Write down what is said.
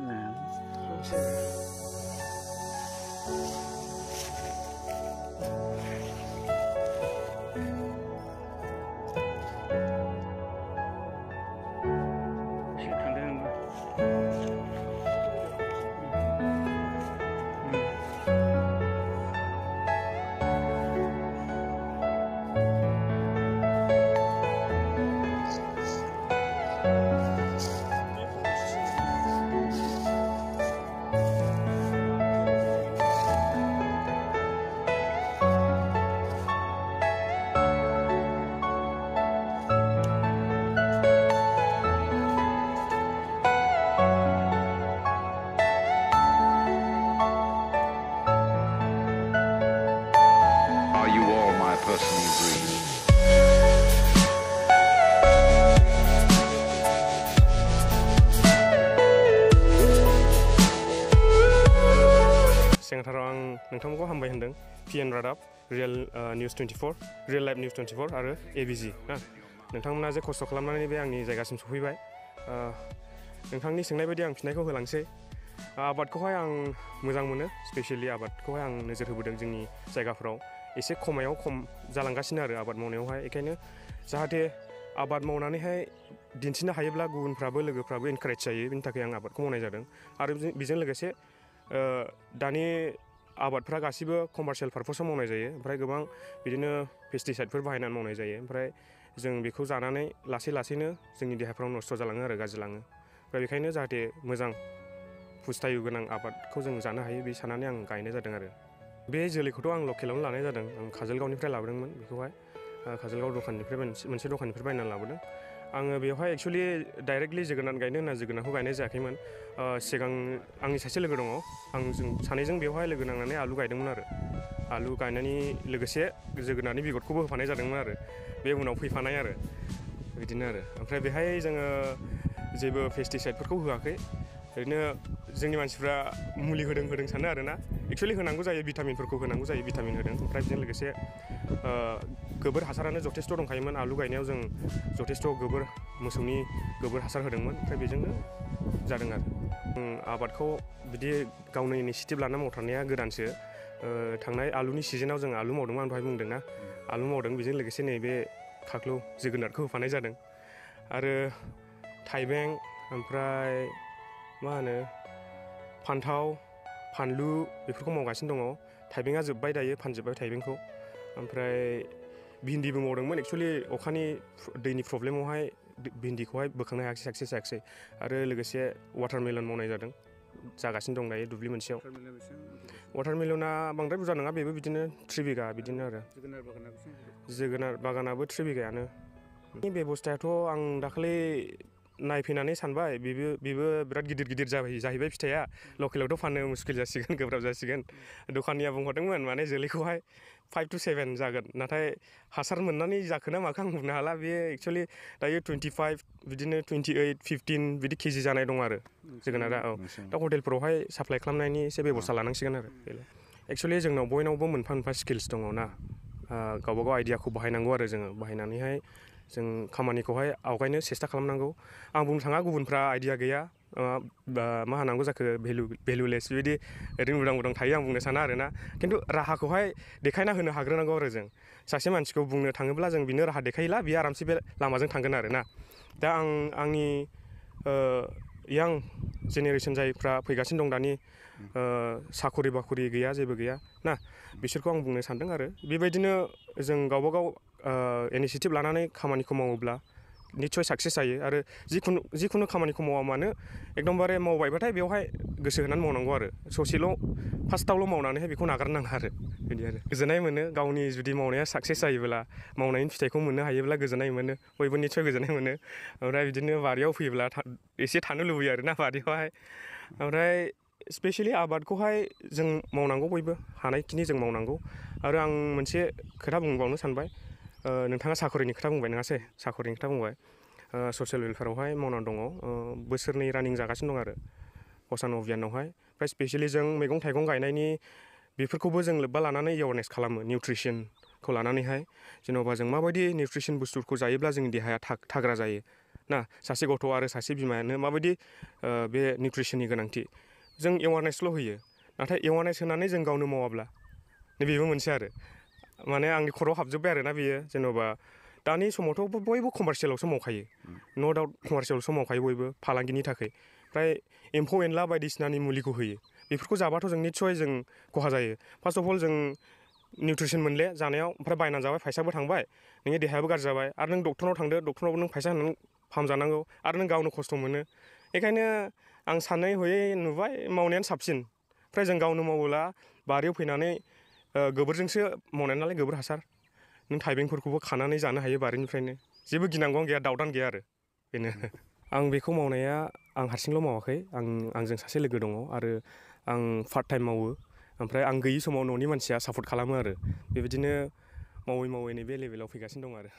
Yeah. personal dreams? सिगांथाराव आं नोंथांमोनखौ हामबाय होनदों पि एन रादाब real news twenty four real life news twenty four आरो ए बि जि ना नोंथांमोना जे खस्थ' खालामनानै बे आंनि जायगासिम सफैबाय ओ, नोंथांनि सोंनाय बायदि आं फिननायखौ होलांसै आबादखौहाय आं मोजां मोनो स्पेसियेलि आबादखौहाय आं नोजोर होबोदों जोंनि जायगाफ्राव एसे खमायाव खम जालांगासिनो आरो आबाद मावनायावहाय। बेखायनो जाहाथे आबाद मावनानैहाय दिन्थिनो हायोब्ला गुबुनफ्राबो, लोगोफ्राबो इनकारेज जायो। बेनि थाखाय आं आबादखौ मावनाय जादों। आरो बेजों- लोगोसे दानि आबादफ्रा गासिबो कमार्शियेल पारपसाव मावनाय जायो। ओमफ्राय गोबां बिदिनो पेस्टिसाइडफोर बाहायनानै मावनाय जायो। ओमफ्राय जों बेखौ जानानै लासै लासैनो जोंनि देहाफ्राव नस्थ' जालाङो आरो गाज्रि ओमफ्राय बेखायनो जाहाथे मोजां फुस्थायु गोनां आबादखौ जों जानो हायो बे साननानै आं गायनाय जादों आरो। बे जोलैखौथ' आं लकेलावनो लानाय जादों। आं काजलगावनिफ्राय लाबोदोंमोन बेखौहाय। काजलगाव दखाननिफ्राय मोनसे दखाननिफ्राय बायनानै लाबोदों। आङो बेवहाय एक्सुवेलि डाइरेक्टलि जोगोनार गायनो होनना जोगोनारखौ गायनाय जायाखैमोन। सिगां आंनि सासे लोगो दङ। आं जों सानैजों बेवहाय लोगो नांनानै आलु गायदोंमोन आरो। आलु गायनायनि लोगोसे जोगोनारनि बेगरखौबो होफानाय जादोंमोन आरो। बे उनाव फैफानाय आरो। बिदिनो आरो। ओमफ्राय बेहाय जोङो जेबो पेस्टिसाइडफोरखौ होआखै। ओरैनो जोंनि मानसिफ्रा मुलि होदों होदों सानो आरोना एक्सुवेलि होनांगौ जायो भिटामिनफोरखौ होनांगौ जायो भिटामिन होदों ओमफ्राय बेजों लोगोसे ओ, गोबोर हासारानो जथेस्थ' दंखायोमोन आलु गायनायाव जों जथेस्थ' गोबोर मोसौनि गोबोर हासार होदोंमोन ओमफ्राय बेजोंनो जादों आरो उम, आबादखौ बिदि गावनो इनिसियेटिभ लाना मावथारनाया गोदानसो ओ, थांनाय आलुनि सिजोनाव जों आलु मावदोंमोन आं दहाय बुंदों ना आलु मावदों बेजों लोगोसे नैबे खाख्लौ जोगोनारखौ होफानाय जादों आरो थाइबें ओमफ्राय मा होनो फान्थाव फानलु बेफोरखौ मावगासिनो दङ थाइबेंआ जोब्बाय दायो फानजोब्बाय थाइबेंखौ ओमफ्राय भिन्दिबो मावदोंमोन एक्सुवेलि अखानि प्र- दैनि प्रब्लेमावहाय द- भिन्दिखौहाय बोखांनो हायाखिसै साक्सेस जायाखिसै आरो लोगोसे वाटारमेलन मावनाय जादों जागासिनो दं दायो दुब्लि मोनसेयाव वाटारमेलना बांद्राय बुरजा नङा बेबो बिदिनो थ्रि बिगा बिदिनो आरो जोगोनार बागाना बेसेबां जोगोनार बागानाबो थ्रि बिगायानो बे बेबस्थायाथ' आं दाखालि नायफैनानै सानबाय बेबो बेबो बिराद गिदिर गिदिर जाबाय जाहैबाय फिथाइया लकेलावथ' फाननो मुस्किल जासिगोन गोब्राब जासिगोन दखानिया बुंहरदोंमोन माने जोलैखौहाय फाइभ टु सेभेन जागोन नाथाय हासार मोननानै जाखोना माखो आं बुंनो हाला बेयो एक्सुवेलि दायो टुइन्टि फाइभ बिदिनो टुइन्टि ओइट फिफटिन बिदि केजि जानाय दं आरो जोगोनारा औ दा हटेलफोरावहाय साप्लाय खालामनायनि एसे बेब'स्था लानांसिगोन आरो एक्सुवेलि जोंनाव बयनावबो मोनफा मोनफा स्किल्स दङ ना आ, गावबा गाव आइडियाखौ बाहायनांगौ आरो जोङो बाहायनानैहाय जों खामानिखौहाय आवगायनो सेस्था खालामनांगौ। आं बुंनो थाङा गुबुनफ्रा आइडिया गैया। मा होनांगौ जाखो भेलु, भेलुलेस बेबायदि ओरैनो उदां उदां थायो आं बुंनो साना आरोना। खिन्थु राहाखौहाय देखायना होनो हाग्रोनांगौ आरो जों। सासे मानसिखौ बुंनो थाङोब्ला जों बिनो राहा देखायोला बियो आरामसे बे लामाजों थांगोन आरो ना दा आं, आंनि यां जेनेरेसन जायफ्रा फैगासिनो दं दानि साखरि बाखरि गैया, जेबो गैया ना? बिसोरखौ आं बुंनो सानदों आरो। बेबायदिनो जों गावबा गाव इनिसियेटिभ लानानै खामानिखौ मावोब्ला निस्सय साक्सेस जायो आरो जिखुनु जिखुनु खामानिखौ मावा मानो एकदमबारे मावबायबाथाय बेवहाय गोसो होनानै मावनांगौ आरो। ससेल' फार्स्टआवल' मावनानैहाय बेखौ नागारनाङा आरो। बिदि आरो। गोजोननाय मोनो गावनि जुदि मावनाया साक्सेस जायोब्ला, मावनायनि फिथाइखौ मोननो हायोब्ला गोजोननाय मोनो। बयबो निस्सय गोजोननाय मोनो। ओमफ्राय बिदिनो बारियाव फैयोब्ला एसे थानो लुबैयो आरोना बारियावहाय। ओमफ्राय स्पेसियेलि आबादखौहाय जों मावनांगौ बयबो। हानायखिनि जों मावनांगौ। आरो आं मोनसे खोथा बुंबावनो सानबाय। नोंथाङा साखरिनि खोथा बुंबाय नङासै? साखरिनि खोथा बुंबाय। ससियेल वेलफेयारावहाय मावनानै दङ। बोसोरनै रानिं जागासिनो दं आरो। पसान अभियानावहाय। ओमफ्राय स्पेसियेलि जों मैगं थाइगं गायनायनि बेफोरखौबो जों लोब्बा लानानै एवारनेस खालामो निउट्रिसनखौ लानानैहाय। जेन'बा जों माबायदि निउट्रिसन बुस्थुखौ जायोब्ला जोंनि देहाया थाग- थाग्रा जायो। ना? सासे गथ' आरो सासे बिमायानो माबायदि बे निउट्रिसननि गोनांथि? जों एवारनेसल' होयो। नाथाय एवारनेस होनानै जों गावनो मावाब्ला। नैबेबो मोनसे आरो। माने आंनि खर'आव हाबजोब्बाय आरोना बेयो, जेन'बा। दानि समावथ' बयबो कमार्सियेलावसो मावखायो न' दाउट कमार्सियेलावसो मावखायो बयबो फालांगिनि थाखाय। ओमफ्राय एम्फौ एनला बायदिसिनानि मुलिखौ होयो। बेफोरखौ जाबाथ' जों निस्सय जों खहा जायो। फार्स्ट अफ अल जों निउट्रिसन मोनले, जानायाव ओमफ्राय बायनानै जाबाय, फैसाबो थांबाय। नोंनि देहायाबो गाज्रि जाबाय। आरो नों डक्टरनाव थांदो, डक्टरनावबो नों फैसा होनानै फाहामजानांगौ। आरो नों गावनो खस्थ' मोनो। बेखायनो आं सानै हयै नुबाय मावनायानो साबसिन। ओमफ्राय जों गावनो मावोब्ला बारियाव फैनानै गोबोरजोंसो मावनाय नालाय गोबोर हासार नों थाइबेंफोरखौबो खानानै जानो हायो बारिनिफ्रायनो जेबो गिनांगौ गैया दावदान गैया आरो बेनो आं बेखौ मावनाया आं हारसिंल' मावाखै आं आंजों सासे लोगो दङ आरो आं पार्ट टाइम मावो ओमफ्राय आं गैयि समाव न'नि मानसिया सापर्ट खालामो आरो बेबायदिनो मावै मावै नैबे लेभेलाव फैगासिनो दं आरो